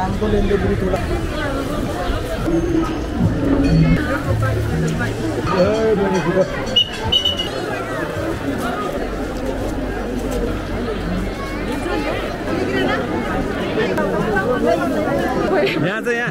नामको lane they. थोड़ा यहाँ चाहिँ यहाँ।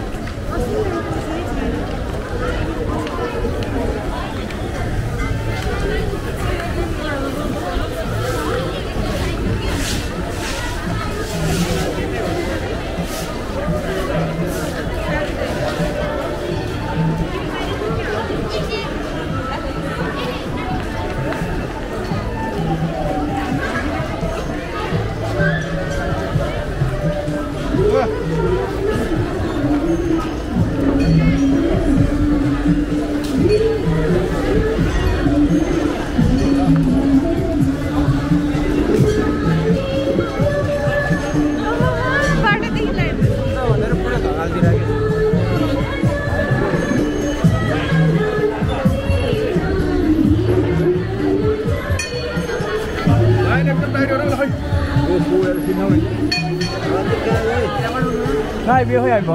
भित्र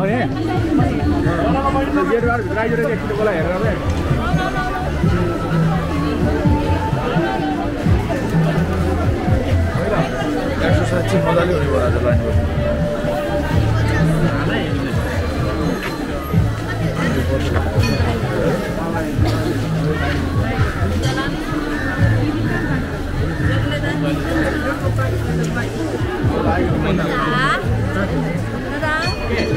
हेरेर एक्सर्साइज चाहिँ मजाले हुने भयो आज लाइन कम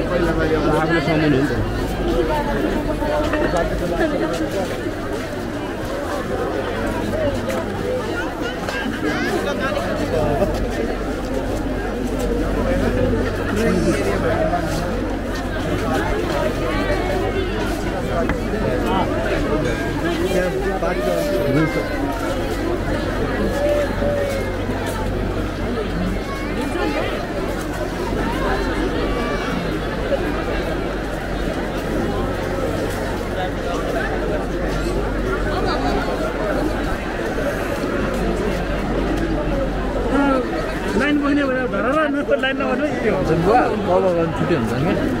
मैले अब आफ्नो सामान हो नि त नि बुवा कल गर्नु छुट्टी हुन्छ नि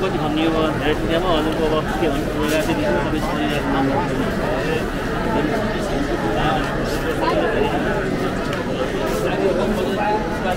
कति भन्ने अब रेट त्यहाँ हजुरको अब के भन्नु पहिला चाहिँ सबै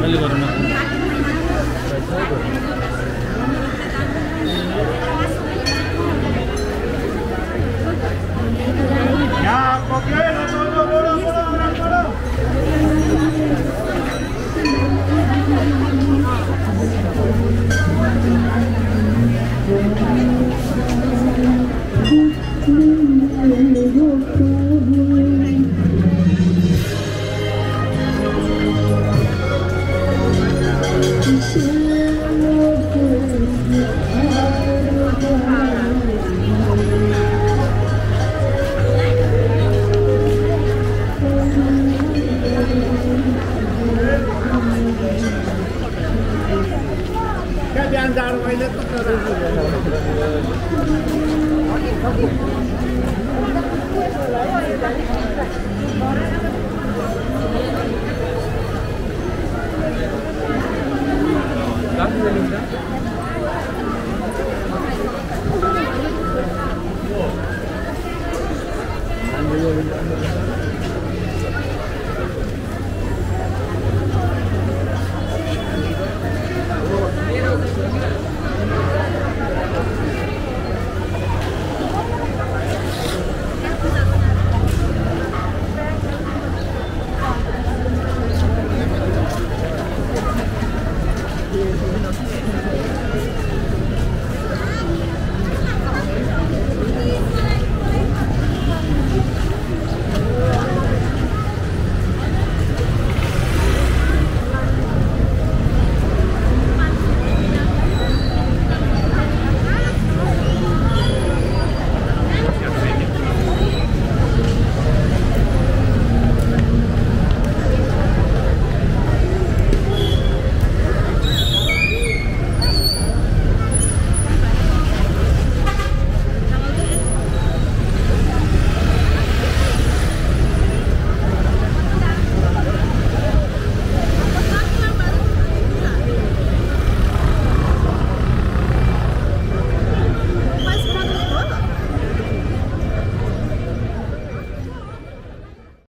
빨리 걸으면. 감사합니다.